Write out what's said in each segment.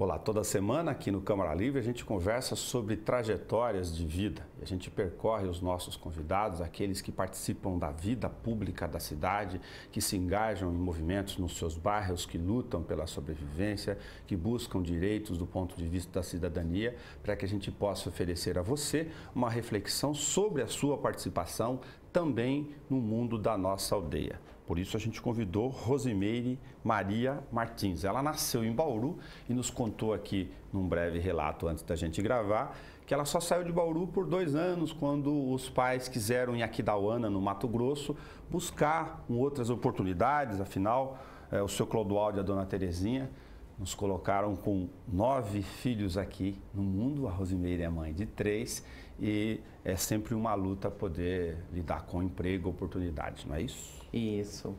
Olá, toda semana aqui no Câmara Livre a gente conversa sobre trajetórias de vida. A gente percorre os nossos convidados, aqueles que participam da vida pública da cidade, que se engajam em movimentos nos seus bairros, que lutam pela sobrevivência, que buscam direitos do ponto de vista da cidadania, para que a gente possa oferecer a você uma reflexão sobre a sua participação também no mundo da nossa aldeia. Por isso a gente convidou Rosimeire Maria Martins. Ela nasceu em Bauru e nos contou aqui num breve relato antes da gente gravar que ela só saiu de Bauru por dois anos quando os pais quiseram em Aquidauana, no Mato Grosso, buscar outras oportunidades. Afinal, é, o seu Clodoaldo e a dona Terezinha nos colocaram com nove filhos aqui no mundo. A Rosimeire é mãe de três e é sempre uma luta poder lidar com emprego, oportunidades, não é isso? Isso.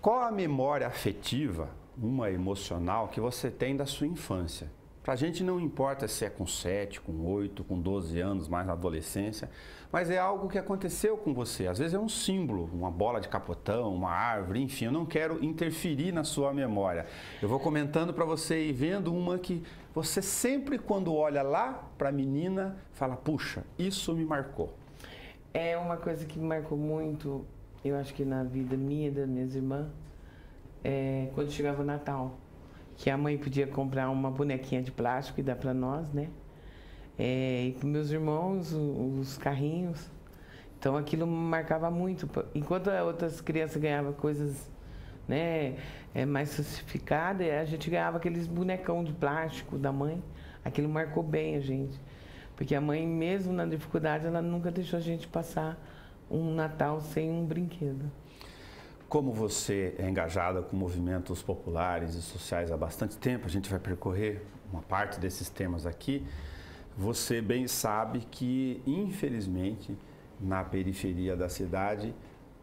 Qual a memória afetiva, uma emocional, que você tem da sua infância? Para a gente não importa se é com 7, com 8, com 12 anos, mais na adolescência, mas é algo que aconteceu com você. Às vezes é um símbolo, uma bola de capotão, uma árvore, enfim, eu não quero interferir na sua memória. Eu vou comentando para você e vendo uma que você sempre, quando olha lá para a menina, fala: puxa, isso me marcou. É uma coisa que me marcou muito, eu acho que na vida minha e das minhas irmãs, é quando chegava o Natal que a mãe podia comprar uma bonequinha de plástico e dar para nós, né? É, e para meus irmãos, os carrinhos. Então aquilo marcava muito. Enquanto outras crianças ganhavam coisas né, é, mais sofisticadas, a gente ganhava aqueles bonecão de plástico da mãe. Aquilo marcou bem a gente. Porque a mãe, mesmo na dificuldade, ela nunca deixou a gente passar um Natal sem um brinquedo. Como você é engajada com movimentos populares e sociais há bastante tempo, a gente vai percorrer uma parte desses temas aqui. Você bem sabe que, infelizmente, na periferia da cidade,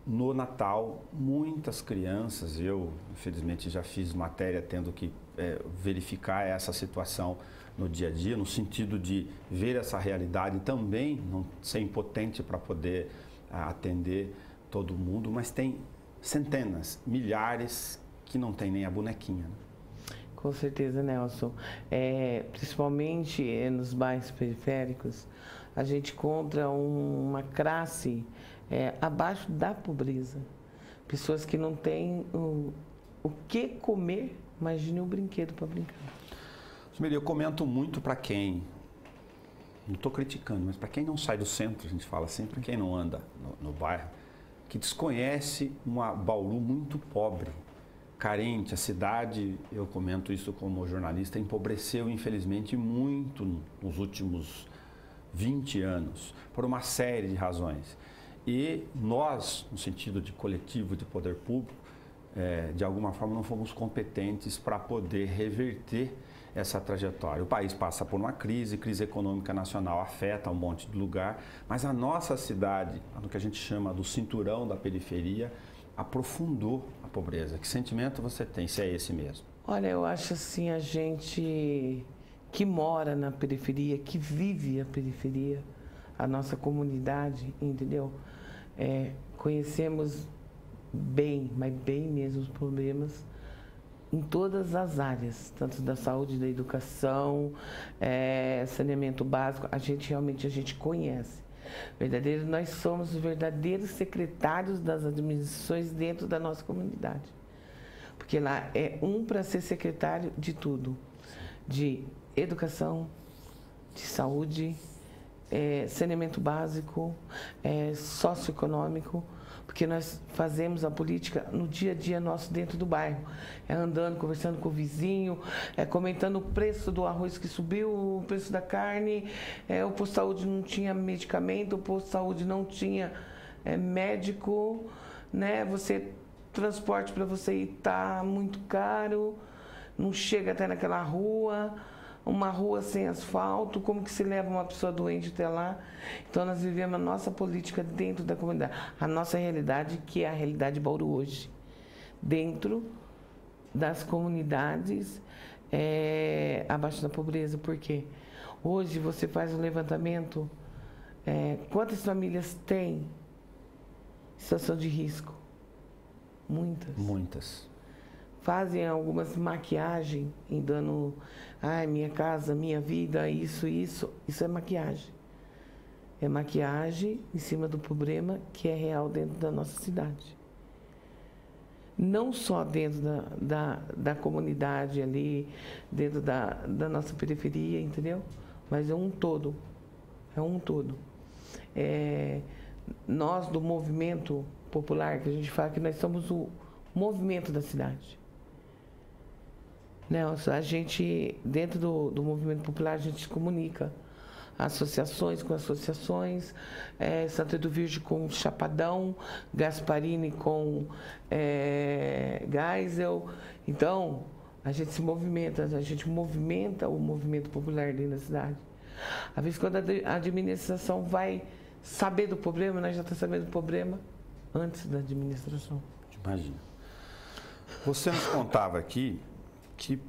no Natal, muitas crianças, eu infelizmente já fiz matéria tendo que é, verificar essa situação no dia a dia, no sentido de ver essa realidade também, não ser impotente para poder atender todo mundo, mas tem centenas, milhares que não tem nem a bonequinha. Né? Com certeza, Nelson. É, principalmente é, nos bairros periféricos, a gente encontra um, uma classe é, abaixo da pobreza. Pessoas que não têm o, o que comer, imagine um brinquedo para brincar. Eu comento muito para quem, não estou criticando, mas para quem não sai do centro, a gente fala assim, para quem não anda no, no bairro, que desconhece uma Bauru muito pobre, carente. A cidade, eu comento isso como jornalista, empobreceu infelizmente muito nos últimos 20 anos, por uma série de razões. E nós, no sentido de coletivo, de poder público, é, de alguma forma não fomos competentes para poder reverter essa trajetória. O país passa por uma crise, crise econômica nacional afeta um monte de lugar, mas a nossa cidade, no que a gente chama do cinturão da periferia, aprofundou a pobreza. Que sentimento você tem, se é esse mesmo? Olha, eu acho assim, a gente que mora na periferia, que vive a periferia, a nossa comunidade, entendeu? É, conhecemos bem, mas bem mesmo os problemas em todas as áreas, tanto da saúde, da educação, é, saneamento básico, a gente realmente a gente conhece. Verdadeiro, nós somos os verdadeiros secretários das administrações dentro da nossa comunidade. Porque lá é um para ser secretário de tudo, de educação, de saúde, é, saneamento básico, é, socioeconômico, porque nós fazemos a política no dia a dia nosso dentro do bairro. É andando, conversando com o vizinho, é comentando o preço do arroz que subiu, o preço da carne, é, o posto de saúde não tinha medicamento, o posto de saúde não tinha é, médico, né? Você transporte para você ir tá muito caro, não chega até naquela rua uma rua sem asfalto, como que se leva uma pessoa doente até lá. Então nós vivemos a nossa política dentro da comunidade, a nossa realidade, que é a realidade de Bauru hoje, dentro das comunidades é, abaixo da pobreza. Por quê? Hoje você faz um levantamento, é, quantas famílias têm situação de risco? Muitas. Muitas. Fazem algumas maquiagens em dando, ai, minha casa, minha vida, isso, isso, isso é maquiagem. É maquiagem em cima do problema que é real dentro da nossa cidade. Não só dentro da, da, da comunidade ali, dentro da, da nossa periferia, entendeu? Mas é um todo. É um todo. É, nós do movimento popular, que a gente fala que nós somos o movimento da cidade. Né? A gente, dentro do, do movimento popular, a gente se comunica. Associações com associações, é, Santa do Virgem com Chapadão, Gasparini com é, Geisel. Então, a gente se movimenta, a gente movimenta o movimento popular dentro da cidade. Às vezes, quando a administração vai saber do problema, nós já estamos sabendo do problema antes da administração. Imagina. Você nos contava aqui que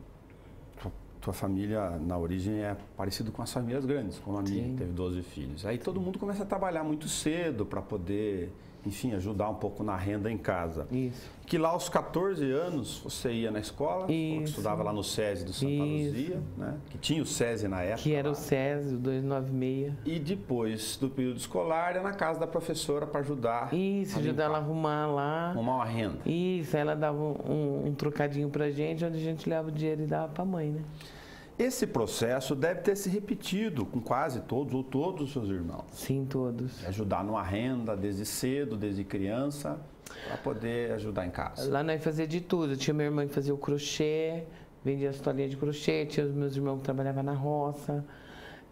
tua família, na origem, é parecido com as famílias grandes, como a minha, que teve 12 filhos. Aí todo mundo começa a trabalhar muito cedo para poder enfim, ajudar um pouco na renda em casa. Isso. Que lá aos 14 anos você ia na escola, estudava lá no SESI do Santa Isso. Luzia, né? que tinha o SESI na época. Que era lá. o SESI, o 296. E depois do período escolar, ia na casa da professora para ajudar. Isso, ajudar ela a arrumar lá. Arrumar uma renda. Isso, ela dava um, um, um trocadinho pra gente, onde a gente leva o dinheiro e dava pra mãe, né? Esse processo deve ter se repetido com quase todos ou todos os seus irmãos. Sim, todos. Ajudar numa renda desde cedo, desde criança, para poder ajudar em casa. Lá nós fazia de tudo. Tinha minha irmã que fazia o crochê, vendia as toalhinhas de crochê, tinha os meus irmãos que trabalhavam na roça,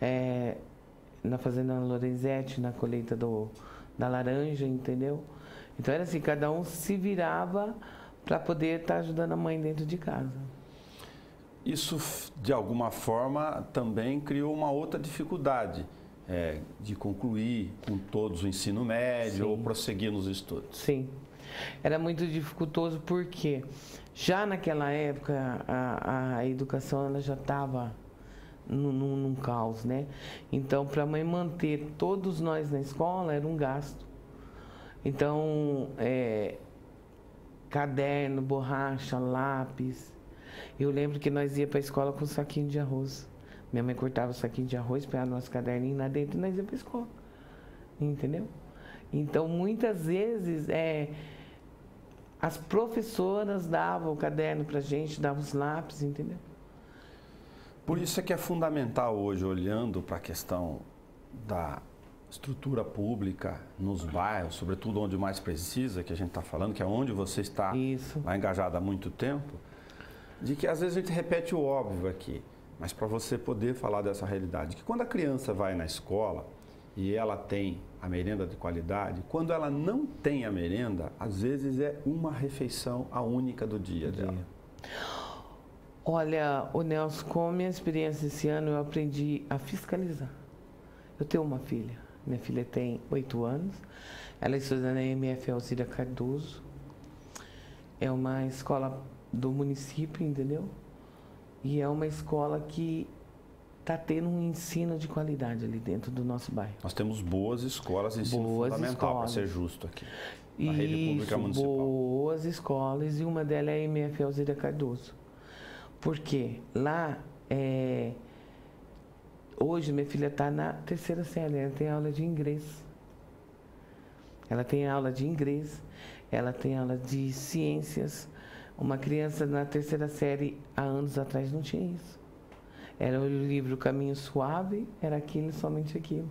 é, na fazenda Lorenzetti, na colheita do, da laranja, entendeu? Então era assim, cada um se virava para poder estar tá ajudando a mãe dentro de casa. Isso, de alguma forma, também criou uma outra dificuldade é, de concluir com todos o ensino médio Sim. ou prosseguir nos estudos. Sim. Era muito dificultoso porque já naquela época a, a educação ela já estava num, num, num, caos, né? Então, para a mãe manter todos nós na escola era um gasto. Então, é, caderno, borracha, lápis, eu lembro que nós ia para a escola com um saquinho de arroz. Minha mãe cortava o saquinho de arroz, pegava nosso caderninho lá dentro e nós ia para a escola. Entendeu? Então, muitas vezes, é, as professoras davam o caderno para a gente, davam os lápis, entendeu? Por isso é que é fundamental hoje, olhando para a questão da estrutura pública nos bairros, sobretudo onde mais precisa, que a gente está falando, que é onde você está lá engajado há muito tempo, de que às vezes a gente repete o óbvio aqui, mas para você poder falar dessa realidade, que quando a criança vai na escola e ela tem a merenda de qualidade, quando ela não tem a merenda, às vezes é uma refeição a única do dia dela. Olha, o Nelson, com a minha experiência esse ano, eu aprendi a fiscalizar. Eu tenho uma filha, minha filha tem oito anos, ela estuda na MF Alcida Cardoso, é uma escola do município, entendeu? E é uma escola que está tendo um ensino de qualidade ali dentro do nosso bairro. Nós temos boas escolas de ensino boas fundamental, para ser justo aqui. Na rede pública municipal. boas escolas e uma delas é a MF Alzira Cardoso. Porque lá, é, hoje minha filha está na terceira série, ela tem aula de inglês. Ela tem aula de inglês, ela tem aula de ciências, uma criança na terceira série, há anos atrás, não tinha isso. Era o livro Caminho Suave, era aquilo, somente aquilo.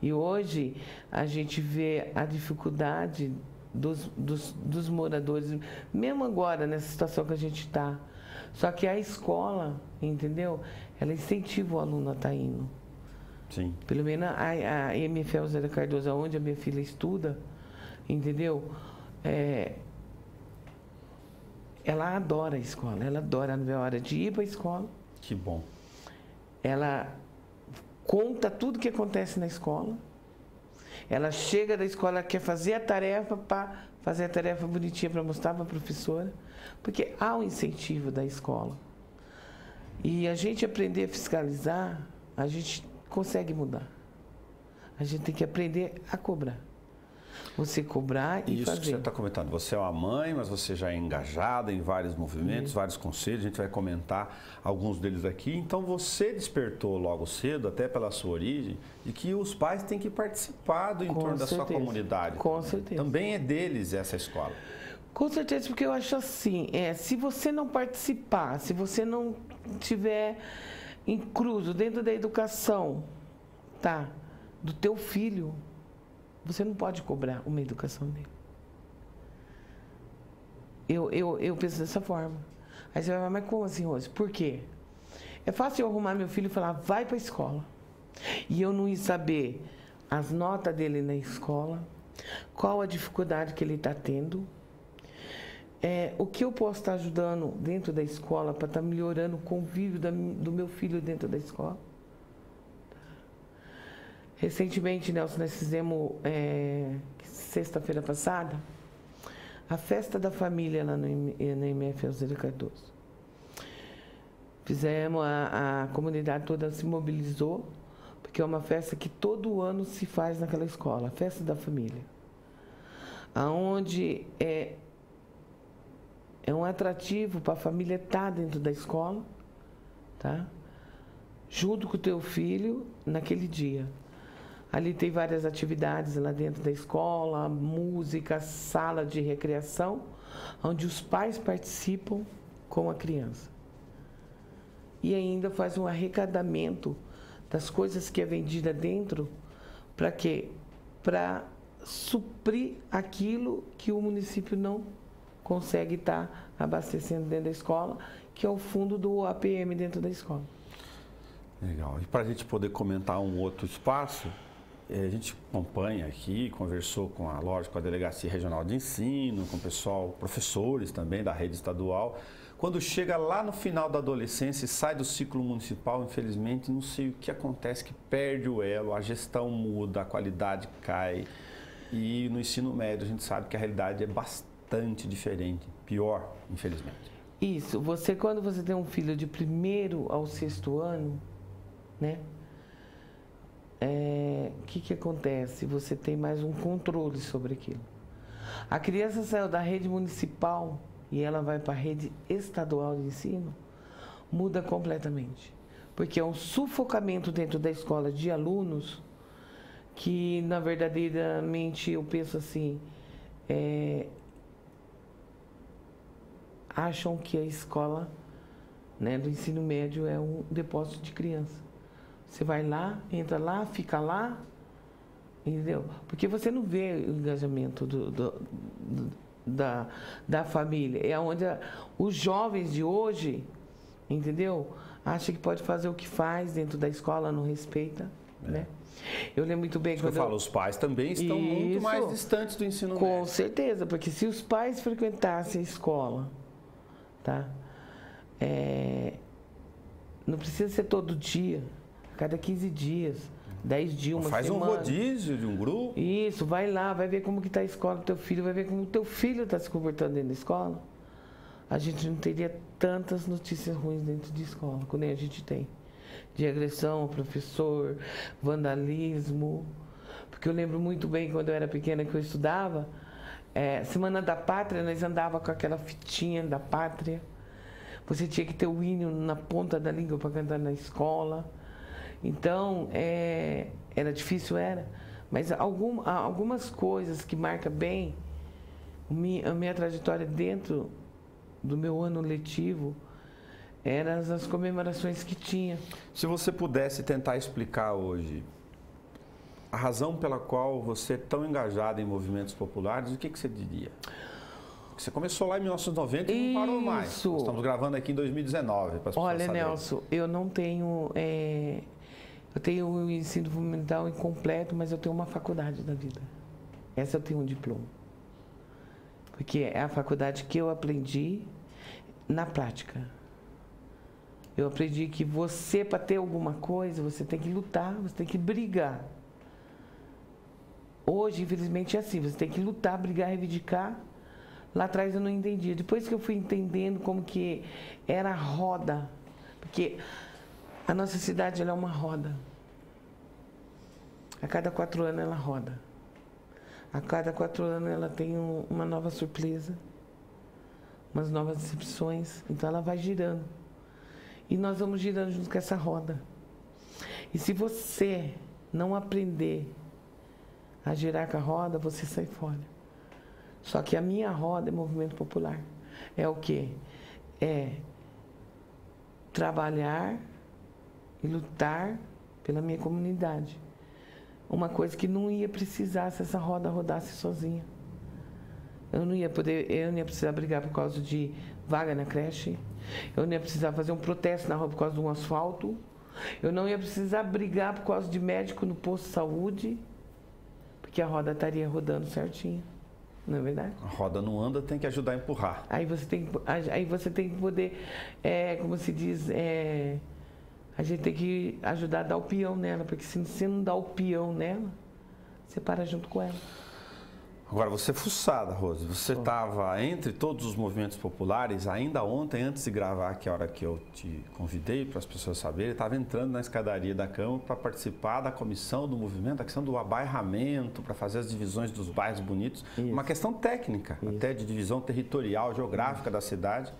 E hoje a gente vê a dificuldade dos, dos, dos moradores, mesmo agora, nessa situação que a gente está. Só que a escola, entendeu? Ela incentiva o aluno a estar tá indo. Sim. Pelo menos a, a MFL Zé Cardoso, onde a minha filha estuda, entendeu? É, ela adora a escola, ela adora, não vê a hora de ir para a escola. Que bom. Ela conta tudo que acontece na escola. Ela chega da escola, quer fazer a tarefa para fazer a tarefa bonitinha para mostrar para a professora, porque há um incentivo da escola. E a gente aprender a fiscalizar, a gente consegue mudar. A gente tem que aprender a cobrar. Você cobrar e Isso fazer. que você está comentando. Você é uma mãe, mas você já é engajada em vários movimentos, vários conselhos. A gente vai comentar alguns deles aqui. Então você despertou logo cedo, até pela sua origem, de que os pais têm que participar do entorno da sua comunidade. Com certeza. Também é deles essa escola. Com certeza, porque eu acho assim, é, se você não participar, se você não tiver incluso dentro da educação, tá, do teu filho, você não pode cobrar uma educação dele. Eu, eu, eu penso dessa forma. Aí você vai falar, mas como assim, Rose? Por quê? É fácil eu arrumar meu filho e falar, vai para a escola. E eu não ir saber as notas dele na escola, qual a dificuldade que ele está tendo, é, o que eu posso estar ajudando dentro da escola para estar melhorando o convívio da, do meu filho dentro da escola. Recentemente, Nelson, nós fizemos, é, sexta-feira passada, a festa da família lá no, no MF Alzira Cardoso. Fizemos, a, a comunidade toda se mobilizou, porque é uma festa que todo ano se faz naquela escola, a festa da família. Aonde é, é um atrativo para a família estar dentro da escola, tá? Junto com o teu filho naquele dia. Ali tem várias atividades lá dentro da escola, música, sala de recreação, onde os pais participam com a criança. E ainda faz um arrecadamento das coisas que é vendida dentro, para quê? Para suprir aquilo que o município não consegue estar abastecendo dentro da escola, que é o fundo do APM dentro da escola. Legal. E para a gente poder comentar um outro espaço, a gente acompanha aqui, conversou com a, lógico, com a Delegacia Regional de Ensino, com o pessoal, professores também da rede estadual. Quando chega lá no final da adolescência e sai do ciclo municipal, infelizmente, não sei o que acontece, que perde o elo, a gestão muda, a qualidade cai. E no ensino médio a gente sabe que a realidade é bastante diferente, pior, infelizmente. Isso, você quando você tem um filho de primeiro ao sexto ano, né? É, que, que acontece? Você tem mais um controle sobre aquilo. A criança saiu da rede municipal e ela vai para a rede estadual de ensino, muda completamente. Porque é um sufocamento dentro da escola de alunos que, na verdadeiramente, eu penso assim, é, acham que a escola né, do ensino médio é um depósito de criança. Você vai lá, entra lá, fica lá, entendeu? Porque você não vê o engajamento do, do, do, da, da família. É onde a, os jovens de hoje, entendeu? Acham que pode fazer o que faz dentro da escola, não respeita, é. né? Eu lembro muito bem Isso quando eu falo, eu... os pais também estão Isso, muito mais distantes do ensino com médio. Com certeza, porque se os pais frequentassem a escola, tá? É, não precisa ser todo dia, cada 15 dias, 10 dias, uma Faz semana. um rodízio de um grupo. Isso, vai lá, vai ver como que está a escola do teu filho, vai ver como o teu filho está se comportando dentro da escola. A gente não teria tantas notícias ruins dentro de escola, como nem a gente tem. De agressão ao professor, vandalismo. Porque eu lembro muito bem quando eu era pequena que eu estudava, é, Semana da Pátria, nós andava com aquela fitinha da pátria. Você tinha que ter o hino na ponta da língua para cantar na escola. Então, é, era difícil, era. Mas algum, algumas coisas que marcam bem a minha trajetória dentro do meu ano letivo eram as comemorações que tinha. Se você pudesse tentar explicar hoje a razão pela qual você é tão engajado em movimentos populares, o que, que você diria? Você começou lá em 1990 e não parou mais. Nós estamos gravando aqui em 2019. Para Olha, Nelson, eu não tenho. É, eu tenho o ensino fundamental incompleto, mas eu tenho uma faculdade da vida. Essa eu tenho um diploma. Porque é a faculdade que eu aprendi na prática. Eu aprendi que você, para ter alguma coisa, você tem que lutar, você tem que brigar. Hoje, infelizmente, é assim, você tem que lutar, brigar, reivindicar. Lá atrás eu não entendia. Depois que eu fui entendendo como que era a roda, porque a nossa cidade é uma roda. A cada quatro anos ela roda. A cada quatro anos ela tem um, uma nova surpresa, umas novas decepções. Então ela vai girando. E nós vamos girando junto com essa roda. E se você não aprender a girar com a roda, você sai fora. Só que a minha roda é movimento popular. É o quê? É trabalhar e lutar pela minha comunidade. Uma coisa que não ia precisar se essa roda rodasse sozinha. Eu não ia poder, eu não ia precisar brigar por causa de vaga na creche. Eu não ia precisar fazer um protesto na rua por causa de um asfalto. Eu não ia precisar brigar por causa de médico no posto de saúde, porque a roda estaria rodando certinho. Não é verdade? A roda não anda, tem que ajudar a empurrar. Aí você tem, aí você tem que poder, é, como se diz, é, a gente tem que ajudar a dar o peão nela, porque se você não dá o peão nela, você para junto com ela. Agora, você é fuçada, Rose. Você estava entre todos os movimentos populares, ainda ontem, antes de gravar, que é a hora que eu te convidei para as pessoas saberem, estava entrando na escadaria da Câmara para participar da comissão do movimento, a questão do abairramento, para fazer as divisões dos bairros bonitos. Isso. Uma questão técnica, Isso. até de divisão territorial, geográfica da cidade,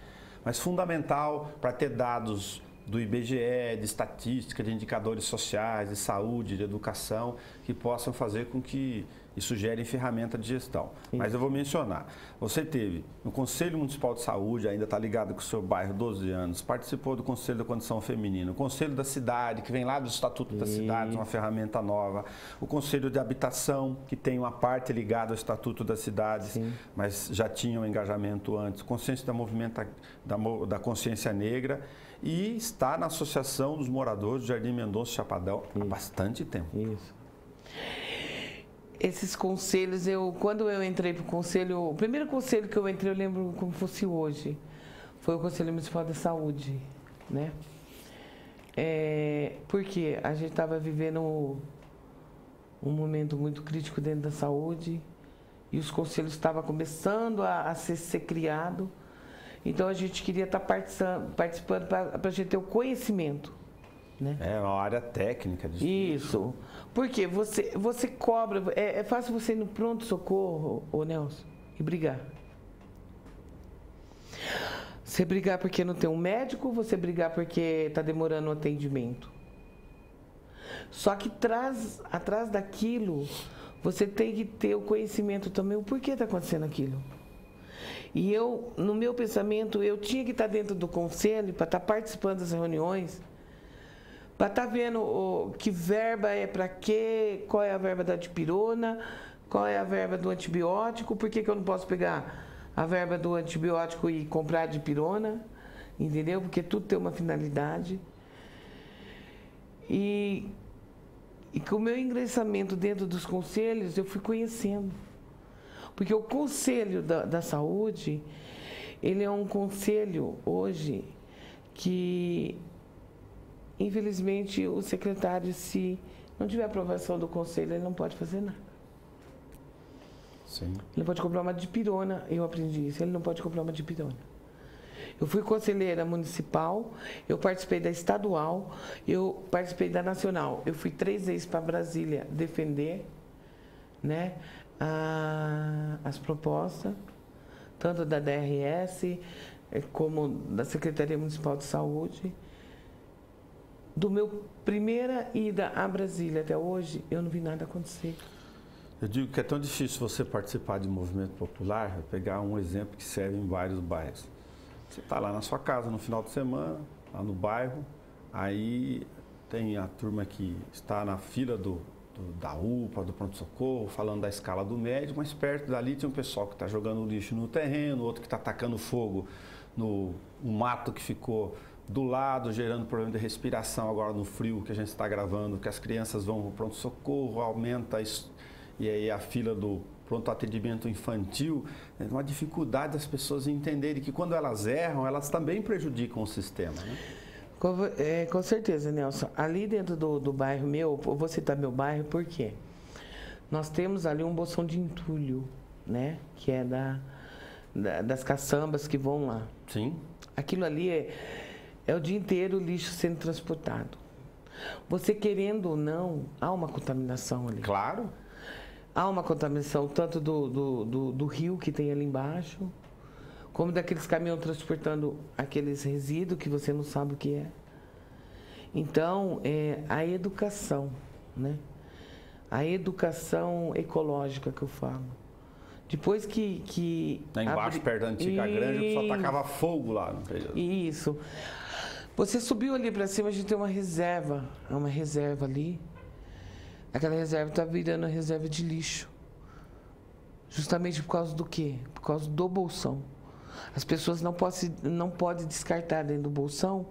mas fundamental para ter dados do IBGE, de estatística, de indicadores sociais, de saúde, de educação, que possam fazer com que isso gere ferramenta de gestão. Sim. Mas eu vou mencionar. Você teve no Conselho Municipal de Saúde, ainda está ligado com o seu bairro, 12 anos, participou do Conselho da Condição Feminina, o Conselho da Cidade, que vem lá do Estatuto da Cidade, uma ferramenta nova, o Conselho de Habitação, que tem uma parte ligada ao Estatuto da Cidade, Sim. mas já tinha um engajamento antes, Consciência da Movimento da, da Consciência Negra e está na Associação dos Moradores do Jardim Mendonça Chapadão Isso. há bastante tempo. Isso. Esses conselhos, eu quando eu entrei para o conselho, o primeiro conselho que eu entrei, eu lembro como fosse hoje, foi o Conselho Municipal da Saúde, né? É, porque a gente estava vivendo um momento muito crítico dentro da saúde e os conselhos estavam começando a, a ser, ser criado então a gente queria estar participando, participando para a gente ter o conhecimento. Né? É uma área técnica disso. Isso. Porque você, você cobra. É, é fácil você ir no pronto-socorro, ô Nelson, e brigar. Você brigar porque não tem um médico, você brigar porque está demorando o atendimento. Só que traz, atrás daquilo, você tem que ter o conhecimento também, o porquê está acontecendo aquilo. E eu, no meu pensamento, eu tinha que estar dentro do conselho para estar participando das reuniões, para estar vendo o, que verba é para quê, qual é a verba da dipirona, qual é a verba do antibiótico, por que, que eu não posso pegar a verba do antibiótico e comprar a dipirona, entendeu? Porque tudo tem uma finalidade. E, e com o meu ingressamento dentro dos conselhos, eu fui conhecendo. Porque o Conselho da, da Saúde, ele é um conselho hoje que, infelizmente, o secretário, se não tiver aprovação do conselho, ele não pode fazer nada. Sim. Ele pode comprar uma dipirona, eu aprendi isso, ele não pode comprar uma dipirona. Eu fui conselheira municipal, eu participei da estadual, eu participei da nacional. Eu fui três vezes para Brasília defender, né? A, as propostas, tanto da DRS eh, como da Secretaria Municipal de Saúde. Do meu primeira ida a Brasília até hoje, eu não vi nada acontecer. Eu digo que é tão difícil você participar de movimento popular, pegar um exemplo que serve em vários bairros. Você está lá na sua casa no final de semana, lá no bairro, aí tem a turma que está na fila do, do, da UPA, do pronto-socorro, falando da escala do médico, mas perto dali tem um pessoal que está jogando lixo no terreno, outro que está atacando fogo no, no mato que ficou do lado, gerando problema de respiração agora no frio que a gente está gravando, que as crianças vão para pronto-socorro, aumenta isso, e aí a fila do pronto atendimento infantil, é uma dificuldade das pessoas entenderem que quando elas erram, elas também prejudicam o sistema. Né? Com, é, com certeza, Nelson. Ali dentro do, do bairro meu, eu vou citar meu bairro porque nós temos ali um bolsão de entulho, né? Que é da, da, das caçambas que vão lá. Sim. Aquilo ali é, é o dia inteiro o lixo sendo transportado. Você querendo ou não, há uma contaminação ali. Claro. há uma contaminação tanto do, do, do, do rio que tem ali embaixo, como daqueles caminhões transportando aqueles resíduos que você não sabe o que é. Então, é a educação, né? A educação ecológica que eu falo. Depois que. que Lá embaixo, abri- perto da antiga grande, o pessoal Isso. tacava fogo lá. Isso. Você subiu ali para cima, a gente tem uma reserva. É uma reserva ali. Aquela reserva está virando reserva de lixo. Justamente por causa do quê? Por causa do bolsão. As pessoas não podem, não podem descartar dentro do bolsão,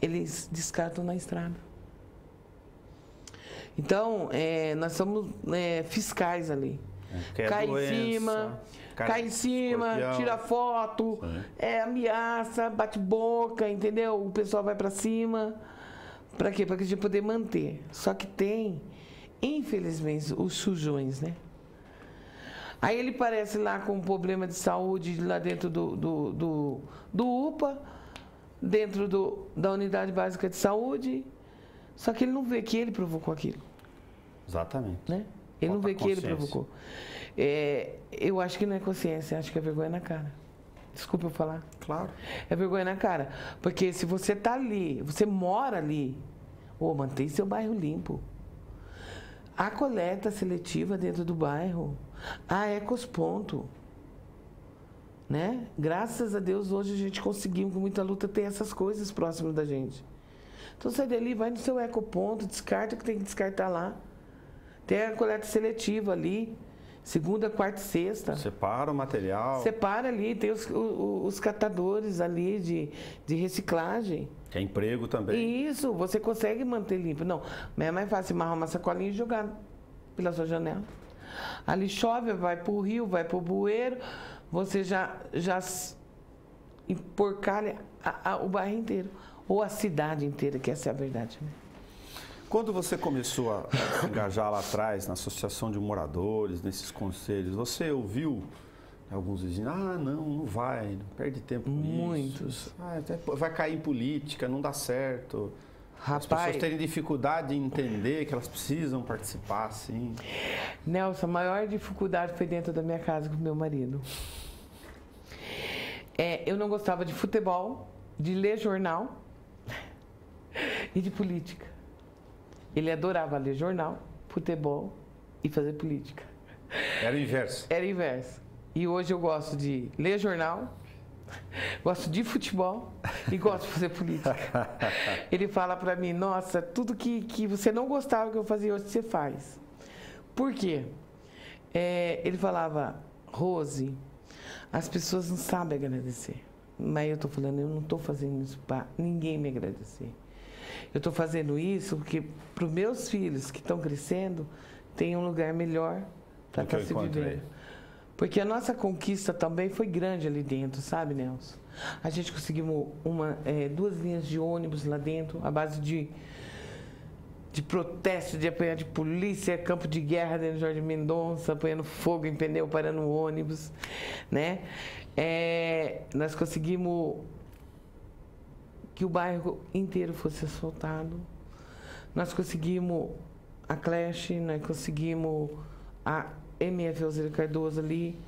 eles descartam na estrada. Então, é, nós somos é, fiscais ali. É cai doença, em cima, cai em cima, escorpião. tira foto, é, ameaça, bate boca, entendeu? O pessoal vai pra cima. Pra quê? Pra que a gente poder manter. Só que tem, infelizmente, os sujões, né? Aí ele parece lá com um problema de saúde lá dentro do, do, do, do UPA, dentro do, da unidade básica de saúde. Só que ele não vê que ele provocou aquilo Exatamente. né? Ele não vê que ele provocou. É, eu acho que não é consciência, acho que é vergonha na cara. Desculpa eu falar. Claro. É vergonha na cara. Porque se você tá ali, você mora ali, ô, mantém seu bairro limpo. Há coleta seletiva dentro do bairro. Há ecosponto. Né? Graças a Deus, hoje a gente conseguiu, com muita luta, ter essas coisas próximas da gente. Então sai dali, vai no seu ecoponto, descarta o que tem que descartar lá. Tem a coleta seletiva ali, segunda, quarta e sexta. Separa o material, Separa ali, tem os, o- o- os catadores ali de, de reciclagem. que é emprego também. Isso, você consegue manter limpo. Não, mas é mais fácil amarrar uma sacolinha e jogar pela sua janela. Ali chove, vai pro rio, vai pro bueiro, você já, já emporcalha a- a- o bairro inteiro. Ou a cidade inteira, que essa é a verdade. Né? Quando você começou a se engajar lá atrás, na associação de moradores, nesses conselhos, você ouviu alguns dizendo, ah, não, não vai, não perde tempo com Muitos. isso. Ah, vai cair em política, não dá certo. As Rapaz, pessoas terem dificuldade em entender que elas precisam participar, sim. Nelson, a maior dificuldade foi dentro da minha casa com meu marido. É, eu não gostava de futebol, de ler jornal e de política. Ele adorava ler jornal, futebol e fazer política. Era o inverso. Era o inverso. E hoje eu gosto de ler jornal, gosto de futebol e gosto de fazer política. Ele fala pra mim, nossa, tudo que, que você não gostava que eu fazia hoje, você faz. Por quê? É, ele falava, Rose, as pessoas não sabem agradecer. Mas eu tô falando, eu não tô fazendo isso para ninguém me agradecer. Eu tô fazendo isso porque para os meus filhos que estão crescendo, tem um lugar melhor para estar eu se vivendo. Porque a nossa conquista também foi grande ali dentro, sabe, Nelson? A gente conseguimos uma, eh, duas linhas de ônibus lá dentro, à base de, de protesto, de apanhar de polícia, campo de guerra dentro de Jorge Mendonça, apanhando fogo em pneu, parando ônibus, né? Eh, nós conseguimos que o bairro inteiro fosse asfaltado. Nós conseguimos a Clash, nós conseguimos a MF Alzira Cardoso ali,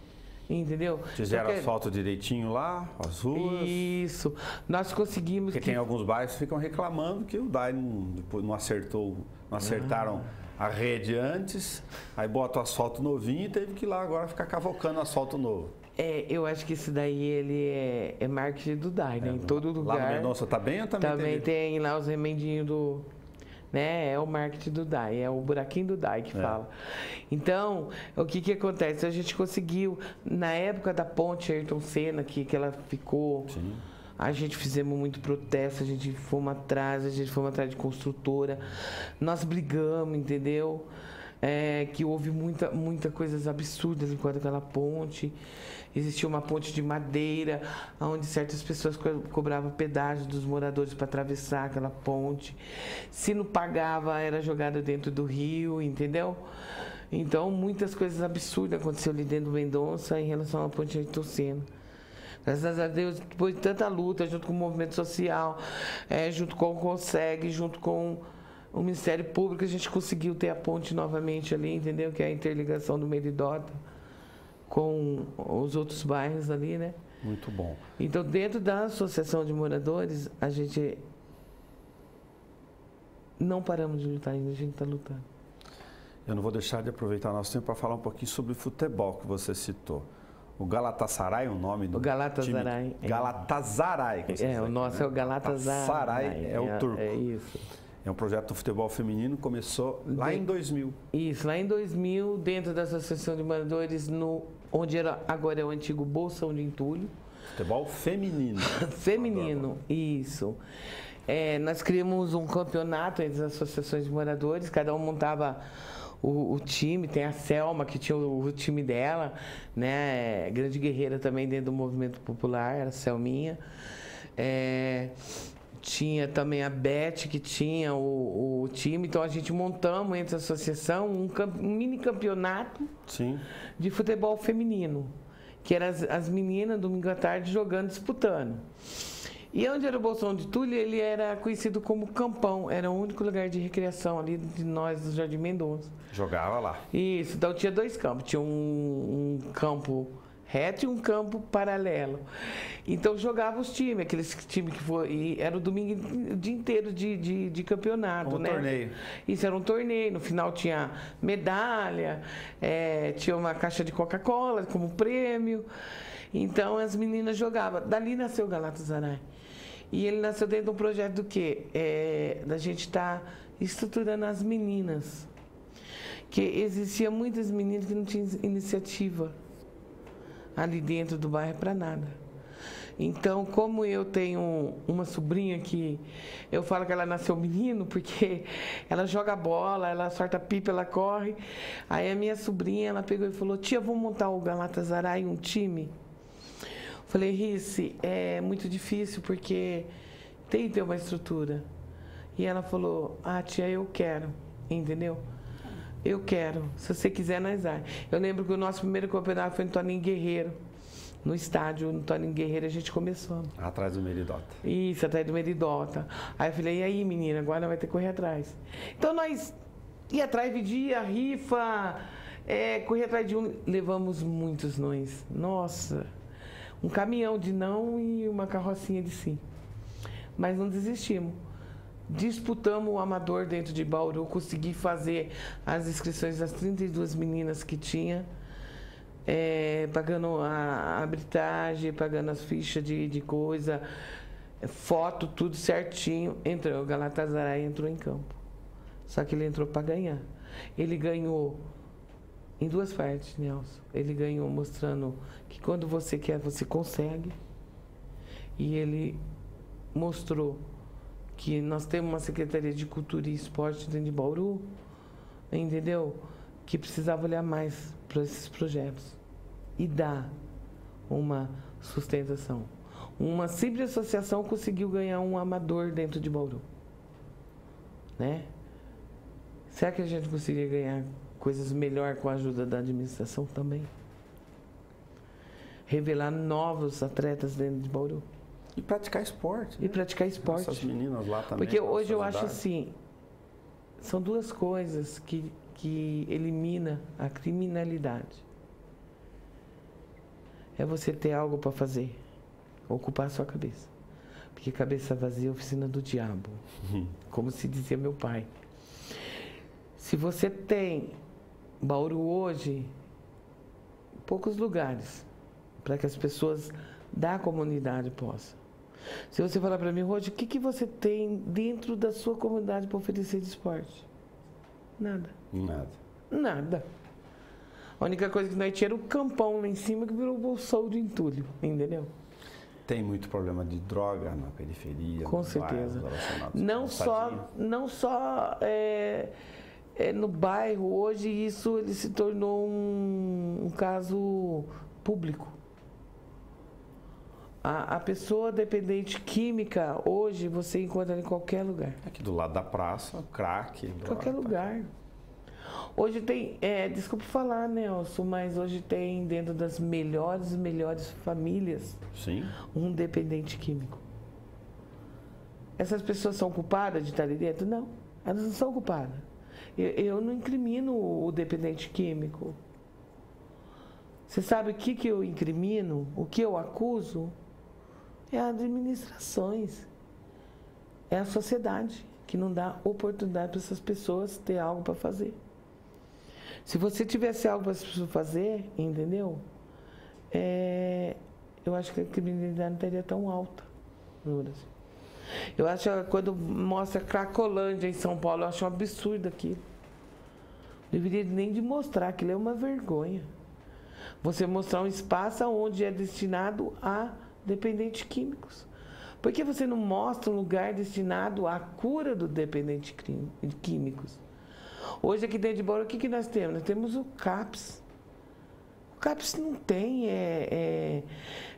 entendeu? Fizeram que- asfalto direitinho lá, as ruas. Isso. Nós conseguimos Porque que tem alguns bairros que ficam reclamando que o DAI não, depois não acertou, não acertaram Ah. a rede antes, aí bota o asfalto novinho e teve que ir lá agora ficar cavocando asfalto novo. É, eu acho que isso daí ele é, é marketing do DAI, né? em todo Lá no lugar. Mendonça tá bem ou também, também teve? tem lá os remendinhos do. Né? É o marketing do DAI, é o buraquinho do DAI que É. fala. Então, o que, que acontece? A gente conseguiu, na época da ponte Ayrton Senna, que, que ela ficou, Sim. a gente fizemos muito protesto, a gente fomos atrás, a gente fomos atrás de construtora, nós brigamos, entendeu? É, que houve muita, muita coisas absurdas enquanto aquela ponte. Existia uma ponte de madeira, onde certas pessoas co- cobravam pedágio dos moradores para atravessar aquela ponte. Se não pagava, era jogado dentro do rio, entendeu? Então, muitas coisas absurdas aconteceram ali dentro do Mendonça em relação à ponte Ayrton Senna. Graças a Deus, depois de tanta luta, junto com o movimento social, eh, junto com o Consegue, junto com o Ministério Público, a gente conseguiu ter a ponte novamente ali, entendeu? Que é a interligação do Meridota com os outros bairros ali, né? Muito bom. Então, dentro da Associação de Moradores, a gente não paramos de lutar ainda, a gente está lutando. Eu não vou deixar de aproveitar nosso tempo para falar um pouquinho sobre futebol que você citou. O Galatasaray, o nome do o Galatasaray, time. É. Galatasaray. É, o nosso né? é o Galatasaray. Galatasaray é, o é, turco. É isso. É um projeto do futebol feminino, começou lá de... em 2000. Isso, lá em 2000, dentro da Associação de Moradores, no, onde era, agora é o antigo Bolsão de Entulho. Futebol feminino. feminino, isso. É, nós criamos um campeonato entre as associações de moradores, cada um montava o, o, time, tem a Selma, que tinha o, o, time dela, né? Grande guerreira também dentro do movimento popular, era a Selminha. É, tinha também a Beth, que tinha o, o, time. Então a gente montamos entre a associação um, um mini campeonato Sim. de futebol feminino. Que eram as, as meninas domingo à tarde jogando, disputando. E onde era o Bolsão de Túlio, ele era conhecido como Campão, era o único lugar de recreação ali de nós do Jardim Mendonça. Jogava lá. Isso, então tinha dois campos, tinha um, um campo reto e um campo paralelo. Então jogava os times, aqueles times que foi. E era o domingo o dia inteiro de, de, de campeonato, um né? torneio. Isso era um torneio. No final tinha medalha, é, tinha uma caixa de Coca-Cola como prêmio. Então as meninas jogavam. Dali nasceu o Galatasaray. E ele nasceu dentro de um projeto do quê? É, da gente estar tá estruturando as meninas. Que existia muitas meninas que não tinham iniciativa ali dentro do bairro para nada. Então, como eu tenho uma sobrinha que eu falo que ela nasceu menino, porque ela joga bola, ela sorta pipa, ela corre. Aí a minha sobrinha, ela pegou e falou: "Tia, vamos montar o Galatasaray um time?" Falei, Rice, é muito difícil porque tem que ter uma estrutura. E ela falou, ah, tia, eu quero, entendeu? Eu quero. Se você quiser, nós vai. Eu lembro que o nosso primeiro campeonato foi no Toninho Guerreiro. No estádio, no Toninho Guerreiro, a gente começou. Atrás do Meridota. Isso, atrás do Meridota. Aí eu falei, e aí, menina, agora vai ter que correr atrás. Então nós ia atrás de dia, rifa, é, correr atrás de um. Levamos muitos nós. Nossa um caminhão de não e uma carrocinha de sim. Mas não desistimos. Disputamos o amador dentro de Bauru, consegui fazer as inscrições das 32 meninas que tinha, é, pagando a arbitragem, pagando as fichas de, de coisa, foto, tudo certinho. Entrou, o Galatasaray entrou em campo. Só que ele entrou para ganhar. Ele ganhou em duas partes, Nelson. Ele ganhou mostrando que quando você quer, você consegue. E ele mostrou que nós temos uma Secretaria de Cultura e Esporte dentro de Bauru, entendeu? Que precisava olhar mais para esses projetos e dar uma sustentação. Uma simples associação conseguiu ganhar um amador dentro de Bauru. Né? Será que a gente conseguiria ganhar coisas melhor com a ajuda da administração também. Revelar novos atletas dentro de Bauru. E praticar esporte. E né? praticar esporte. Essas meninas lá também. Porque hoje eu acho assim, são duas coisas que, que elimina a criminalidade. É você ter algo para fazer, ocupar a sua cabeça. Porque cabeça vazia é oficina do diabo, como se dizia meu pai. Se você tem Bauru hoje, poucos lugares para que as pessoas da comunidade possam. Se você falar para mim, hoje, o que, que você tem dentro da sua comunidade para oferecer de esporte? Nada. Nada. Nada. A única coisa que nós tínhamos era o campão lá em cima que virou o bolsão de entulho, entendeu? Tem muito problema de droga na periferia. Com certeza. Não só, não só é, é, no bairro, hoje isso ele se tornou um, um caso público. A, a, pessoa dependente química, hoje você encontra em qualquer lugar. Aqui do lado da praça, crack. Qualquer lugar. Hoje tem, é, desculpe falar, Nelson, mas hoje tem dentro das melhores e melhores famílias Sim. um dependente químico. Essas pessoas são culpadas de estar ali dentro? Não. Elas não são culpadas. Eu, eu não incrimino o dependente químico. Você sabe o que, que eu incrimino? O que eu acuso? É administrações. É a sociedade que não dá oportunidade para essas pessoas ter algo para fazer. Se você tivesse algo para fazer, entendeu? É, eu acho que a criminalidade não estaria tão alta. Eu acho que quando mostra Cracolândia em São Paulo, eu acho um absurdo aquilo. Não deveria nem de mostrar, aquilo é uma vergonha. Você mostrar um espaço onde é destinado a dependentes químicos. Por que você não mostra um lugar destinado à cura do dependente químicos? Hoje aqui dentro de Bauru, o que, que nós temos? Nós temos o CAPS. O CAPS não tem é, é,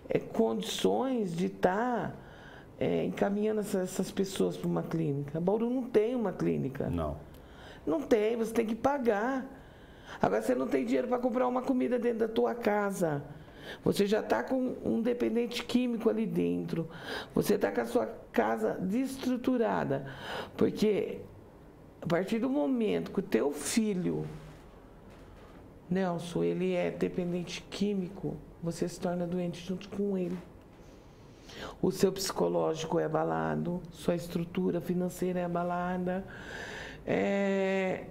é condições de estar tá, é, encaminhando essas, essas pessoas para uma clínica. Bauru não tem uma clínica. Não. Não tem, você tem que pagar. Agora você não tem dinheiro para comprar uma comida dentro da tua casa. Você já está com um dependente químico ali dentro. Você está com a sua casa desestruturada. Porque a partir do momento que o teu filho, Nelson, ele é dependente químico, você se torna doente junto com ele. O seu psicológico é abalado, sua estrutura financeira é abalada, é...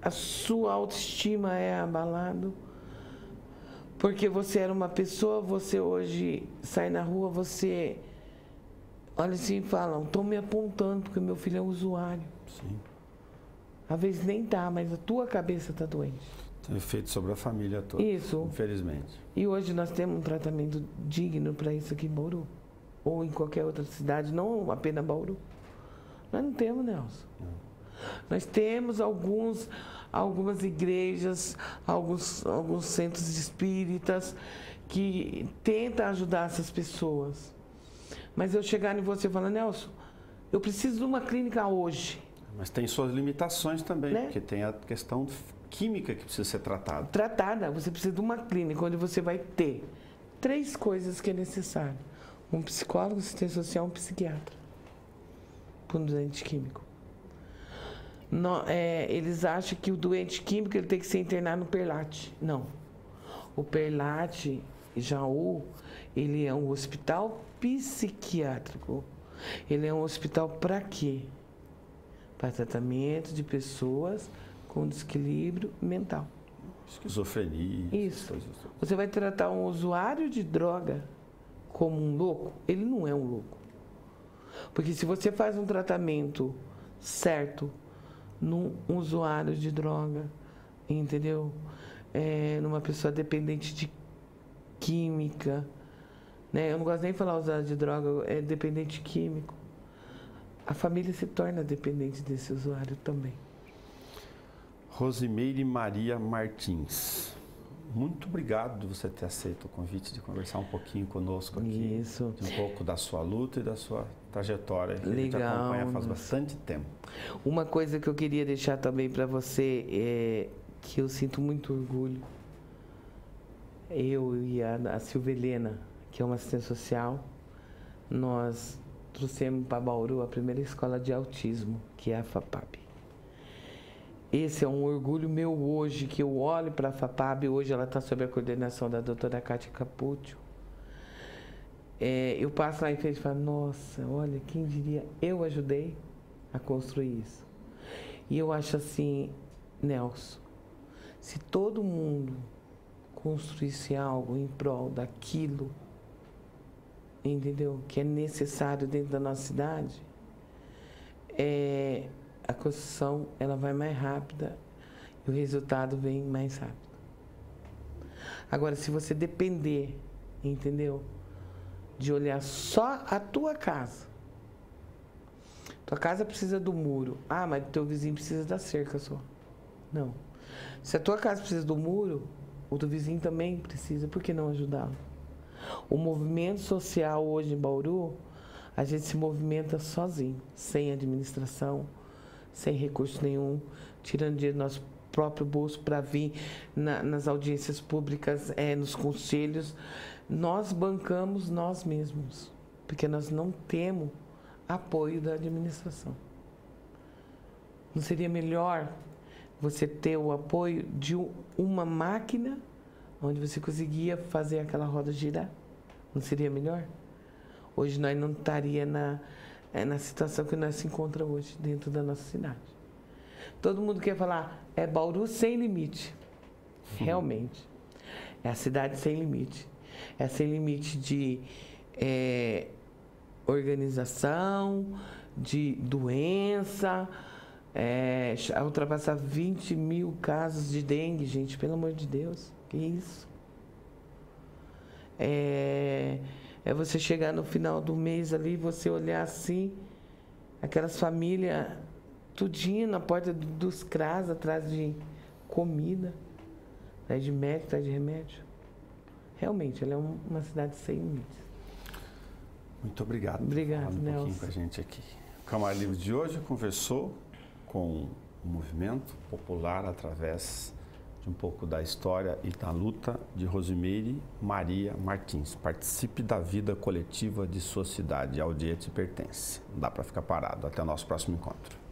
a sua autoestima é abalado. Porque você era uma pessoa, você hoje sai na rua, você olha assim e fala, estão me apontando porque meu filho é usuário. Sim. Às vezes nem tá, mas a tua cabeça está doente. Tem efeito sobre a família toda. Isso. Infelizmente. E hoje nós temos um tratamento digno para isso aqui em Bauru. Ou em qualquer outra cidade, não apenas Bauru. Nós não temos, Nelson. Não. Nós temos alguns, algumas igrejas, alguns, alguns centros espíritas que tentam ajudar essas pessoas. Mas eu chegar em você e falar, Nelson, eu preciso de uma clínica hoje. Mas tem suas limitações também, né? porque tem a questão química que precisa ser tratada. Tratada. Você precisa de uma clínica onde você vai ter três coisas que é necessário. Um psicólogo, assistente social, um psiquiatra. Para um doente químico. No, é, eles acham que o doente químico ele tem que ser internado no Perlate. Não. O Perlate, Jaú, ele é um hospital psiquiátrico. Ele é um hospital para quê? Para tratamento de pessoas com desequilíbrio mental. Esquizofrenia. Isso. Você vai tratar um usuário de droga como um louco? Ele não é um louco. Porque se você faz um tratamento certo num usuário de droga, entendeu? É, numa pessoa dependente de química, né? Eu não gosto nem de falar usuário de droga, é dependente químico. A família se torna dependente desse usuário também. Rosimeire Maria Martins. Muito obrigado de você ter aceito o convite de conversar um pouquinho conosco aqui. Isso. De um pouco da sua luta e da sua trajetória. Que Legal. A gente acompanha faz bastante tempo. Uma coisa que eu queria deixar também para você é que eu sinto muito orgulho. Eu e a, a Silvia Helena, que é uma assistente social, nós trouxemos para Bauru a primeira escola de autismo, que é a FAPAB. Esse é um orgulho meu hoje, que eu olho para a FAPAB, hoje ela está sob a coordenação da doutora Cátia Capuccio. É, eu passo lá em frente e falo, nossa, olha, quem diria, eu ajudei a construir isso. E eu acho assim, Nelson, se todo mundo construísse algo em prol daquilo entendeu? Que é necessário dentro da nossa cidade, é, a construção ela vai mais rápida e o resultado vem mais rápido. Agora, se você depender, entendeu? De olhar só a tua casa. Tua casa precisa do muro. Ah, mas teu vizinho precisa da cerca só. Não. Se a tua casa precisa do muro, o teu vizinho também precisa. Por que não ajudá-lo? O movimento social hoje em Bauru, a gente se movimenta sozinho, sem administração, sem recurso nenhum, tirando dinheiro do nosso próprio bolso para vir na, nas audiências públicas, é, nos conselhos. Nós bancamos nós mesmos, porque nós não temos apoio da administração. Não seria melhor você ter o apoio de uma máquina onde você conseguia fazer aquela roda girar? Não seria melhor? Hoje nós não estaria na, é, na situação que nós se encontra hoje dentro da nossa cidade. Todo mundo quer falar, é Bauru sem limite. Realmente. É a cidade sem limite. É sem limite de é, organização, de doença, é, ultrapassar 20 mil casos de dengue, gente, pelo amor de Deus, que isso? É, é você chegar no final do mês ali, você olhar assim, aquelas famílias tudinho na porta dos CRAS, atrás de comida, atrás de médico, atrás de remédio. Realmente, ela é uma cidade sem limites. Muito obrigado. Obrigado, um Nelson. pouquinho com a gente aqui. O Câmara Livre de hoje conversou com o movimento popular através um pouco da história e da luta de Rosimeire Maria Martins. Participe da vida coletiva de sua cidade. A audiência te pertence. Não dá para ficar parado. Até o nosso próximo encontro.